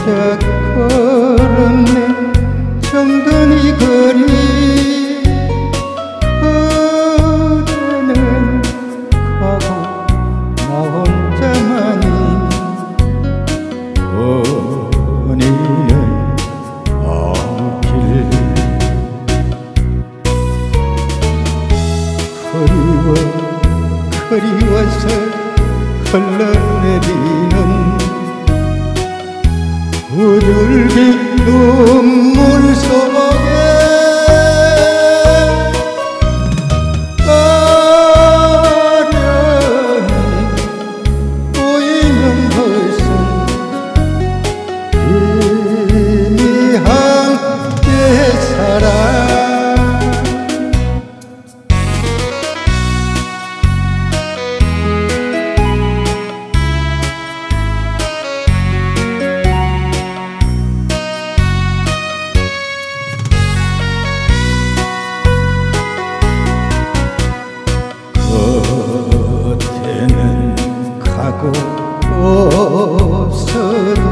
혼자 걸었네 정든이 거리 그대는 가고 나 혼자만이 원인은 아길. 그리워 그리워서 흘러내린 는 우줄기 눈물 속에 없어도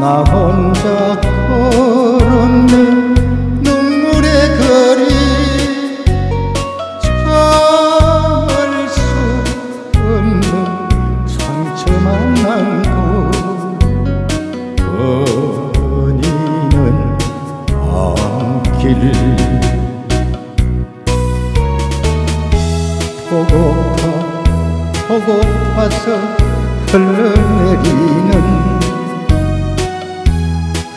나 혼자 걸었는 눈물의 거리. 참을 수 없는 상처만 남고 은이는 안길. 보고파 보고파서 흘러내리는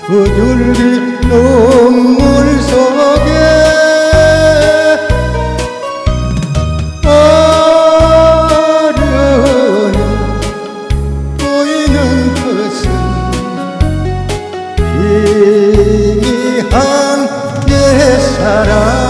그 줄기 눈물 속에 아련히 보이는 것은 희미한 옛사랑